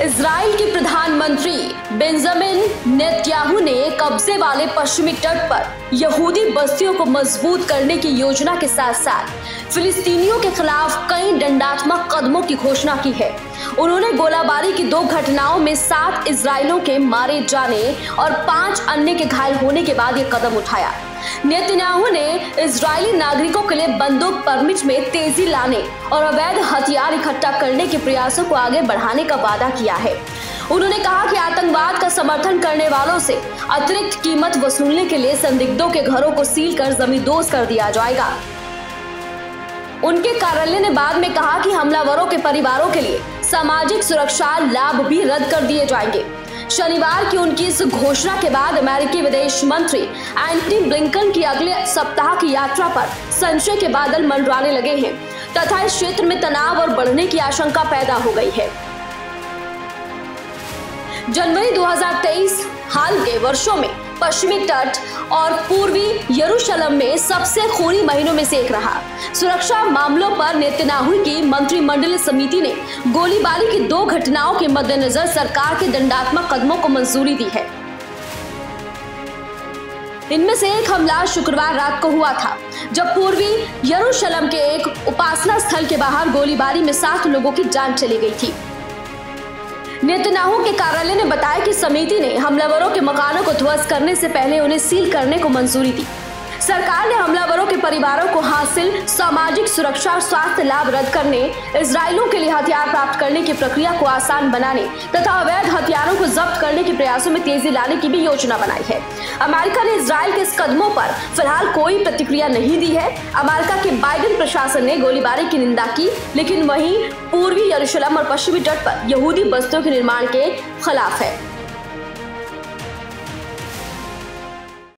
Israel के प्रधानमंत्री Benjamin Netanyahu ने कब्जे वाले पश्चिमी तट पर यहूदी बस्तियों को मज़बूत करने की योजना के साथ साथ फिलिस्तीनियों के खिलाफ कई दंडात्मक कदमों की घोषणा की है। उन्होंने गोलाबारी की दो घटनाओं में सात इसराइलों के मारे जाने और पाँच अन्य के घायल होने के बाद ये कदम उठाया। नेतन्याहू ने इजरायली नागरिकों के लिए बंदूक परमिट में तेज़ी लाने और अवैध हथियार इकट्ठा करने के प्रयासों को आगे बढ़ाने का वादा किया है। उन्होंने कहा कि आतंकवाद का समर्थन करने वालों से अतिरिक्त कीमत वसूलने के लिए संदिग्धों के घरों को सील कर जमींदोज कर दिया जाएगा। उनके कार्यालय ने बाद में कहा कि हमलावरों के परिवारों के लिए सामाजिक सुरक्षा लाभ भी रद्द कर दिए जाएँगे। शनिवार की उनकी इस घोषणा के बाद अमेरिकी विदेश मंत्री एंटनी ब्लिंकन की अगले सप्ताह की यात्रा पर संशय के बादल मंडराने लगे हैं, तथा इस क्षेत्र में तनाव और बढ़ने की आशंका पैदा हो गई है। जनवरी 2023 हाल के वर्षों में पश्चिमी तट और पूर्वी यरूशलेम में सबसे खूनी महीनों में से एक रहा। सुरक्षा मामलों पर नेतन्याहू की मंत्रिमंडल समिति ने गोलीबारी की दो घटनाओं के मद्देनजर सरकार के दंडात्मक कदमों को मंजूरी दी है। इनमें से एक हमला शुक्रवार रात को हुआ था, जब पूर्वी यरूशलेम के एक उपासना स्थल के बाहर गोलीबारी में सात लोगों की जान चली गई थी। नेतन्याहू के कार्यालय ने बताया कि समिति ने हमलावरों के मकानों को ध्वस्त करने से पहले उन्हें सील करने को मंजूरी दी। सरकार ने हमलावरों के परिवारों को हासिल सामाजिक सुरक्षा और स्वास्थ्य लाभ रद्द करने इसराइलों के लिए हथियार प्राप्त करने की प्रक्रिया को आसान बनाने तथा अवैध हथियारों को जब्त करने के प्रयासों में तेज़ी लाने की भी योजना बनाई है। अमेरिका ने इसराइल के इस कदमों पर फ़िलहाल कोई प्रतिक्रिया नहीं दी है। अमेरिका के बाइडेन प्रशासन ने गोलीबारी की निंदा की, लेकिन वहीं पूर्वी यरूशलेम और पश्चिमी तट पर यहूदी बस्तियों के निर्माण के खिलाफ है।